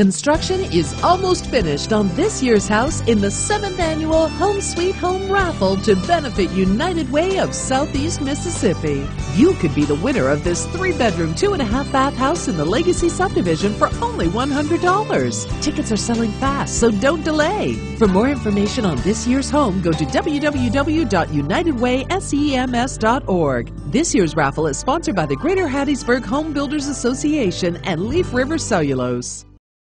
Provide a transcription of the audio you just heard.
Construction is almost finished on this year's house in the 7th annual Home Sweet Home Raffle to benefit United Way of Southeast Mississippi. You could be the winner of this three bedroom, two and a half bath house in the Legacy subdivision for only $100. Tickets are selling fast, so don't delay. For more information on this year's home, go to www.unitedwaysems.org. This year's raffle is sponsored by the Greater Hattiesburg Home Builders Association and Leaf River Cellulose.